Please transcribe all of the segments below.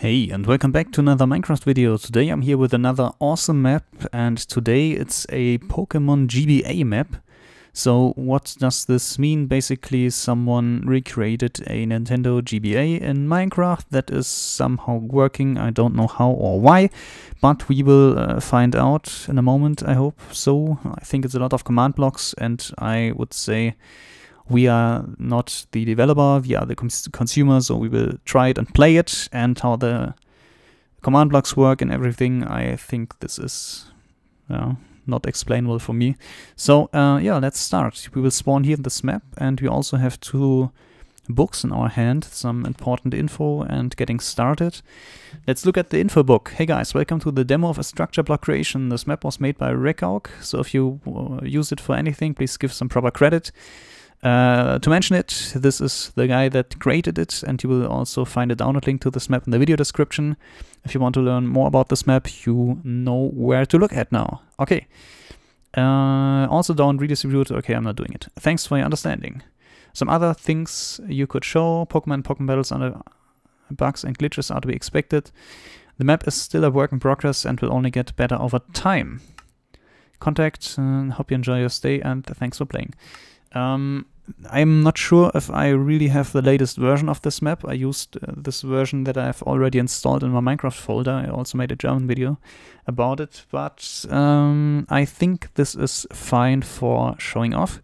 Hey and welcome back to another Minecraft video. Today I'm here with another awesome map and today it's a Pokemon GBA map. So what does this mean? Basically someone recreated a Nintendo GBA in Minecraft that is somehow working. I don't know how or why, but we will uh, find out in a moment I hope so. I think it's a lot of command blocks and I would say we are not the developer, we are the cons consumer, so we will try it and play it, and how the command blocks work and everything. I think this is uh, not explainable for me. So uh, yeah, let's start. We will spawn here in this map, and we also have two books in our hand, some important info and getting started. Let's look at the info book. Hey guys, welcome to the demo of a structure block creation. This map was made by Rekauk, so if you uh, use it for anything, please give some proper credit. Uh, to mention it, this is the guy that created it, and you will also find a download link to this map in the video description. If you want to learn more about this map, you know where to look at now. Okay. Uh, also don't redistribute. Okay, I'm not doing it. Thanks for your understanding. Some other things you could show. Pokemon Pokemon battles under bugs and glitches are to be expected. The map is still a work in progress and will only get better over time. Contact, uh, hope you enjoy your stay and thanks for playing. Um, I'm not sure if I really have the latest version of this map. I used uh, this version that I've already installed in my Minecraft folder. I also made a German video about it, but um, I think this is fine for showing off.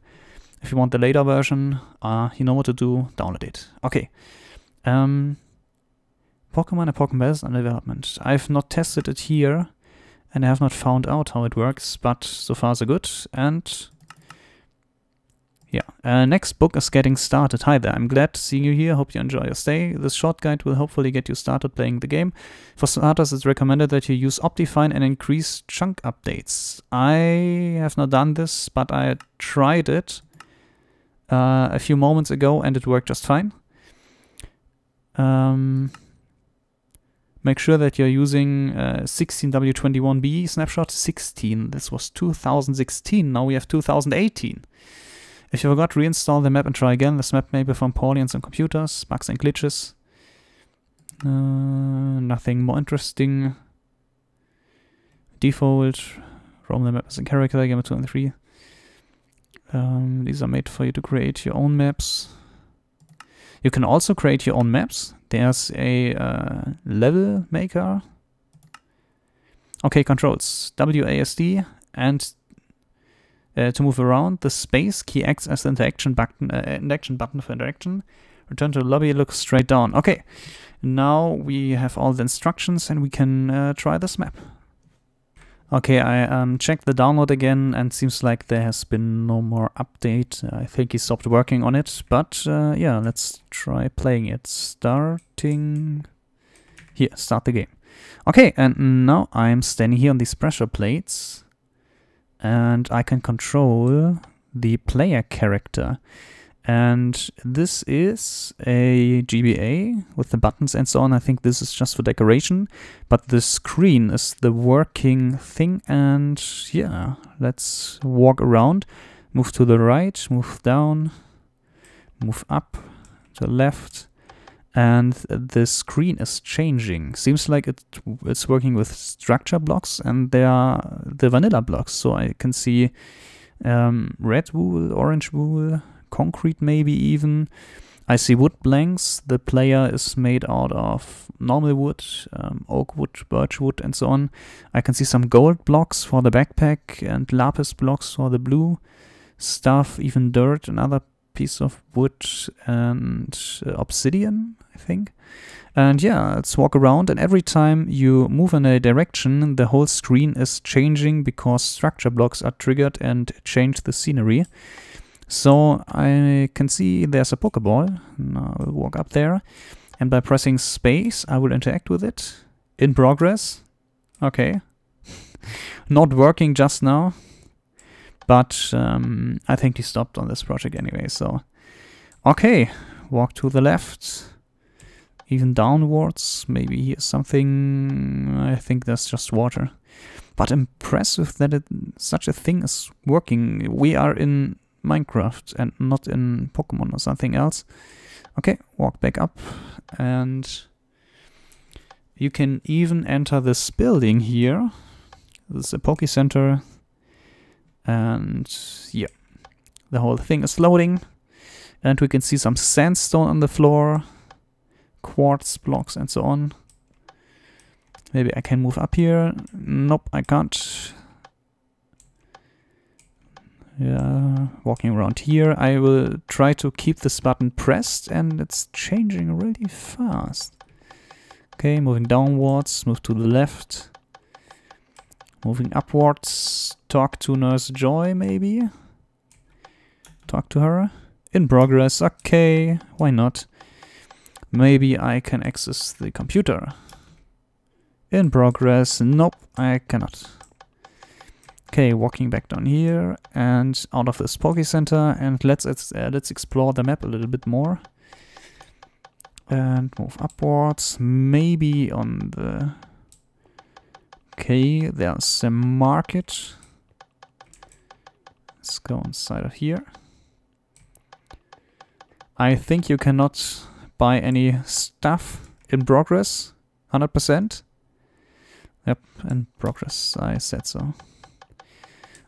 If you want the later version, uh, you know what to do, download it. Okay. Um, Pokemon and Pokemon Battles under development. I've not tested it here, and I have not found out how it works, but so far so good. And yeah, uh, next book is getting started. Hi there, I'm glad to see you here. Hope you enjoy your stay. This short guide will hopefully get you started playing the game. For starters, it's recommended that you use Optifine and increase chunk updates. I have not done this, but I tried it uh, a few moments ago and it worked just fine. Um, make sure that you're using uh, 16W21B snapshot 16. This was 2016, now we have 2018. If you forgot, reinstall the map and try again. This map may perform poorly on some computers, bugs and glitches. Uh, nothing more interesting. Default, roam the map as a character, game 2 and 3. Um, these are made for you to create your own maps. You can also create your own maps. There's a uh, level maker. Okay, controls. WASD and uh, to move around, the space key acts as the interaction button, uh, interaction button for interaction. Return to the lobby, look straight down. Okay, now we have all the instructions and we can uh, try this map. Okay, I um, checked the download again and seems like there has been no more update. I think he stopped working on it, but uh, yeah, let's try playing it. Starting... Here, start the game. Okay, and now I'm standing here on these pressure plates and I can control the player character. And this is a GBA with the buttons and so on. I think this is just for decoration, but the screen is the working thing. And yeah, let's walk around, move to the right, move down, move up to the left, and the screen is changing. Seems like it, it's working with structure blocks and they are the vanilla blocks. So I can see um, red wool, orange wool, concrete maybe even. I see wood blanks. The player is made out of normal wood, um, oak wood, birch wood, and so on. I can see some gold blocks for the backpack and lapis blocks for the blue stuff, even dirt another piece of wood and uh, obsidian, I think. And yeah, let's walk around and every time you move in a direction, the whole screen is changing because structure blocks are triggered and change the scenery. So I can see there's a Pokeball. I will walk up there and by pressing space I will interact with it. In progress. Okay. Not working just now. But um, I think he stopped on this project anyway, so... Okay, walk to the left. Even downwards, maybe here's something... I think that's just water. But impressive that it, such a thing is working. We are in Minecraft and not in Pokemon or something else. Okay, walk back up and You can even enter this building here. This is a Poke Center. And yeah, the whole thing is loading. And we can see some sandstone on the floor, quartz blocks and so on. Maybe I can move up here. Nope, I can't. Yeah, walking around here. I will try to keep this button pressed and it's changing really fast. Okay, moving downwards, move to the left. Moving upwards, talk to Nurse Joy maybe? Talk to her. In progress, okay, why not? Maybe I can access the computer. In progress, nope, I cannot. Okay, walking back down here and out of this Poke Center and let's uh, let's explore the map a little bit more. And move upwards, maybe on the... Okay, there's a market. Let's go inside of here. I think you cannot buy any stuff in progress, 100%. Yep, in progress, I said so.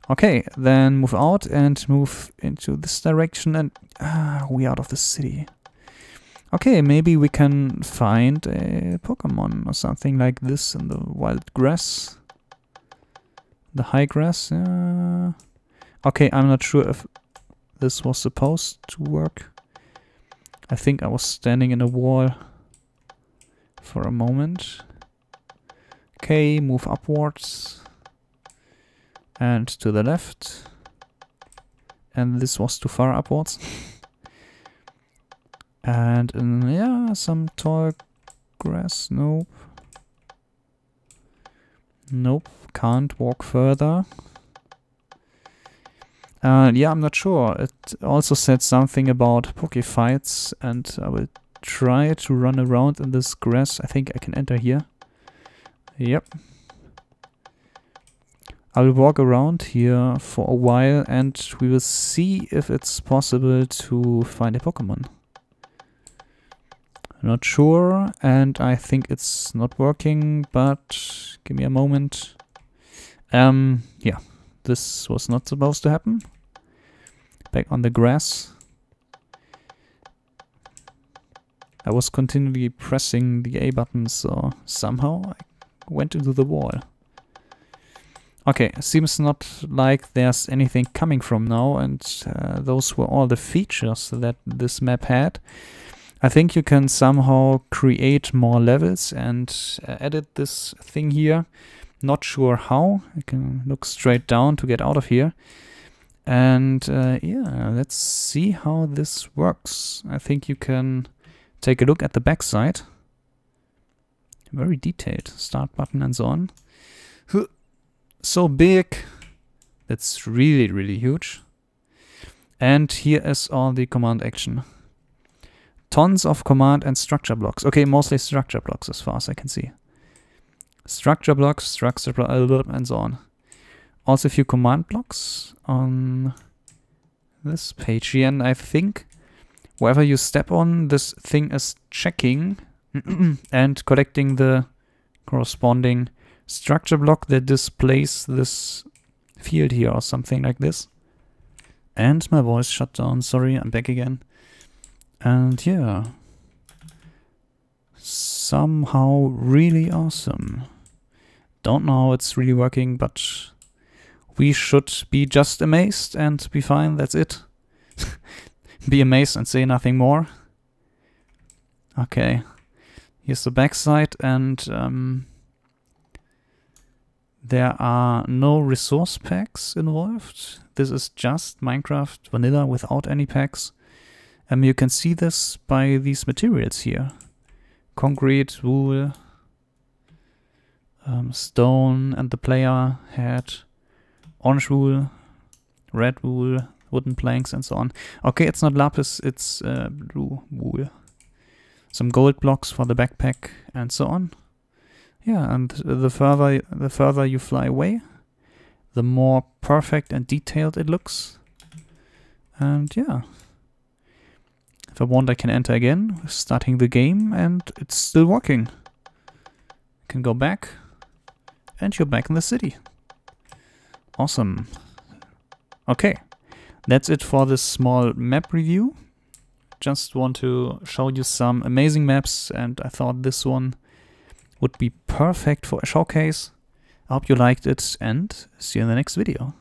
Okay, then move out and move into this direction and ah, we out of the city. Okay, maybe we can find a Pokemon or something like this in the wild grass. The high grass. Okay, I'm not sure if this was supposed to work. I think I was standing in a wall for a moment. Okay, move upwards and to the left. And this was too far upwards. and uh, yeah, some tall grass. Nope. Nope, can't walk further. Uh, yeah, I'm not sure. It also said something about Poke fights, and I will try to run around in this grass. I think I can enter here. Yep. I will walk around here for a while and we will see if it's possible to find a Pokemon. Not sure and I think it's not working, but give me a moment. Um, yeah, this was not supposed to happen. Back on the grass. I was continually pressing the A button, so somehow I went into the wall. Okay, seems not like there's anything coming from now, and uh, those were all the features that this map had. I think you can somehow create more levels and uh, edit this thing here. Not sure how. I can look straight down to get out of here. And uh, yeah, let's see how this works. I think you can take a look at the backside. Very detailed. Start button and so on so big. That's really, really huge. And here is all the command action. Tons of command and structure blocks. Okay, mostly structure blocks as far as I can see. Structure blocks, structure blocks, and so on. Also a few command blocks on this page here. And I think wherever you step on, this thing is checking and collecting the corresponding structure block that displays this field here or something like this. And my voice shut down, sorry, I'm back again. And yeah, somehow really awesome. Don't know how it's really working, but we should be just amazed and be fine, that's it. be amazed and say nothing more. Okay, here's the backside and um, there are no resource packs involved. This is just Minecraft vanilla without any packs. And um, you can see this by these materials here. Concrete, wool, um, stone, and the player had orange wool, red wool, wooden planks, and so on. Okay, it's not lapis, it's uh, blue wool. Some gold blocks for the backpack, and so on. Yeah, and the further the further you fly away, the more perfect and detailed it looks. And yeah. If I want I can enter again, starting the game and it's still working. can go back and you're back in the city. Awesome. Okay, that's it for this small map review. Just want to show you some amazing maps and I thought this one would be perfect for a showcase. I hope you liked it and see you in the next video.